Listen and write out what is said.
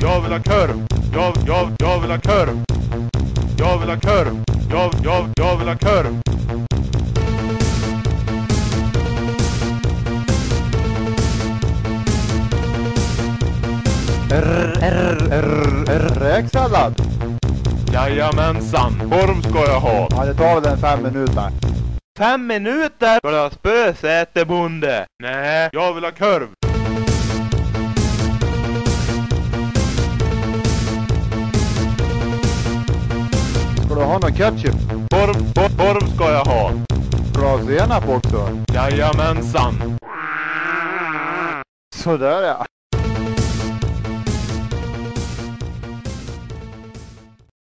vill ha korv. Jag, jag, jag vill ha korv. Jag vill ha korv. Jag, jag, jag vill ha korv. Räksallad? Jajamensan, korv ska jag ha. Ja, det tar väl en fem minuter. Fem minuter? Ska du ha spö, sätebonde? Nej, jag vill ha korv. Du ha någon ketchup? Korv, korv, korv ska jag ha. Bra senap också. Jajamensan. Sådär ja.